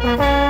Thank